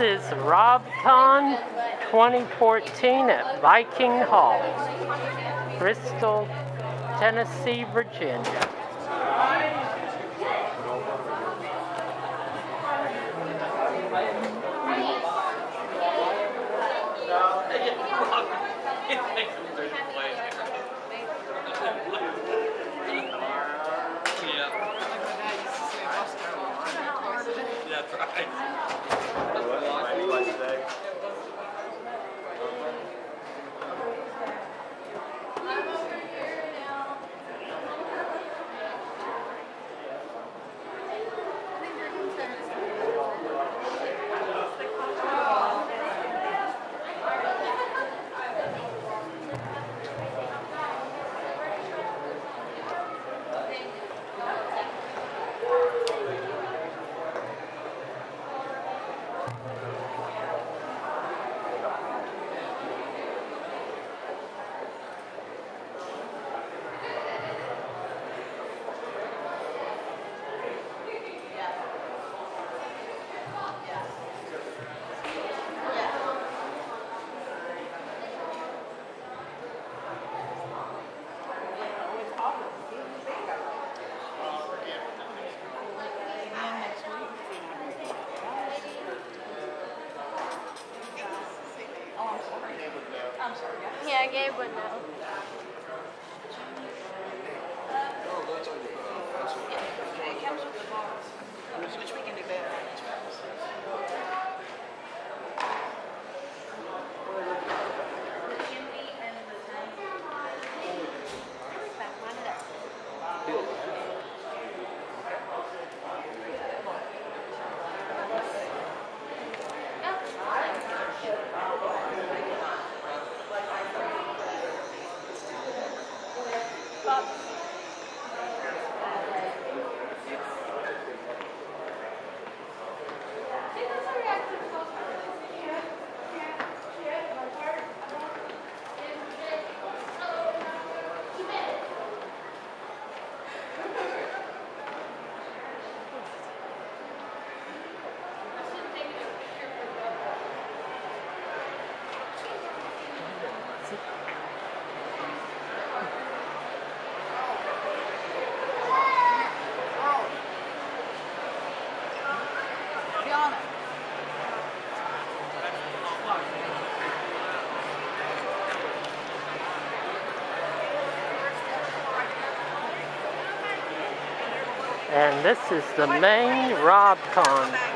is RobCon 2014 at Viking Hall, Bristol, Tennessee, Virginia. And this is the main RobCon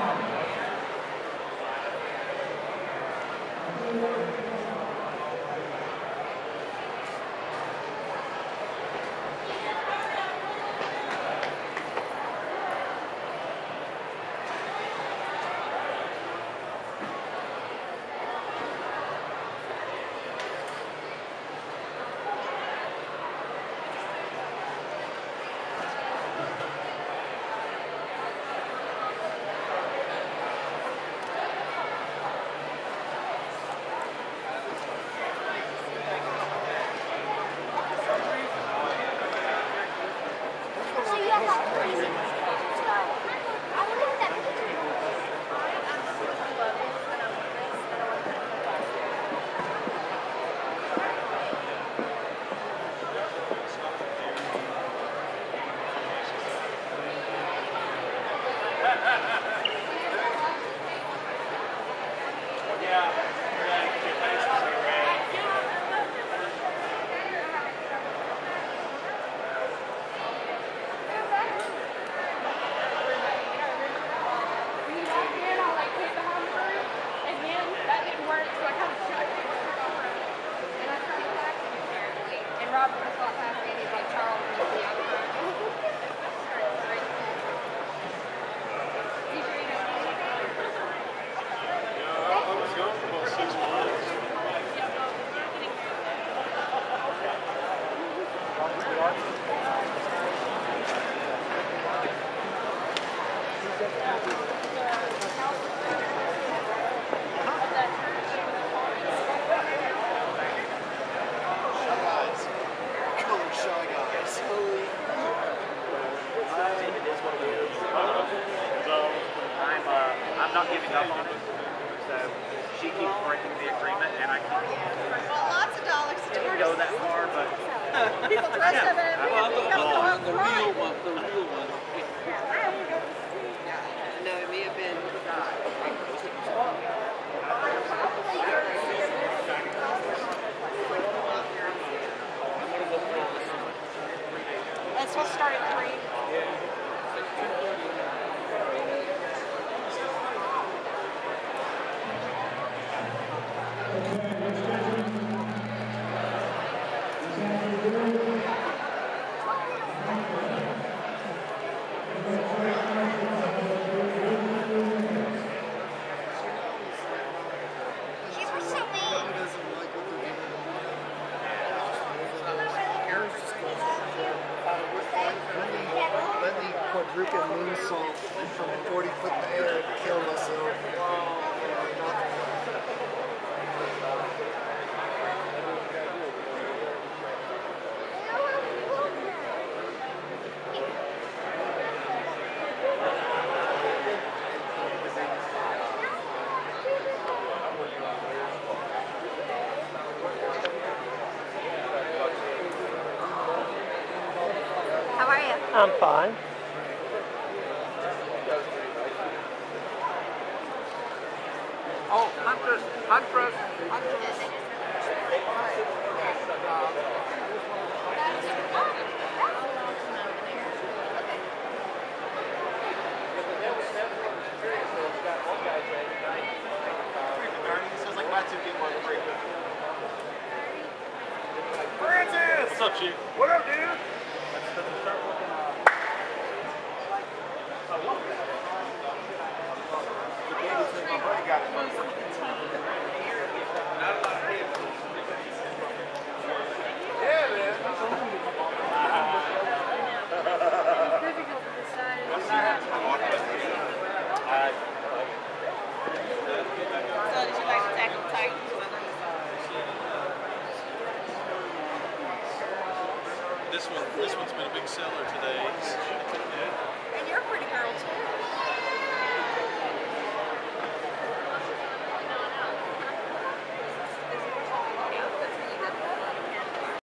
too. Holy cats, Batman. on it. So she keeps breaking the agreement, and I keep Well, lots of dollars to didn't go that far, but People trust them and Well, everything. the, Don't go the real one, the real one. Moonsault from 40 foot in the air and kill myself. How are you? I'm fine. Huntress, Huntress, Huntress. Sounds like my two get one free. Francis, What's up, Chief? what up, dude? So this one. This one's been a big seller today. And you're a pretty girl too.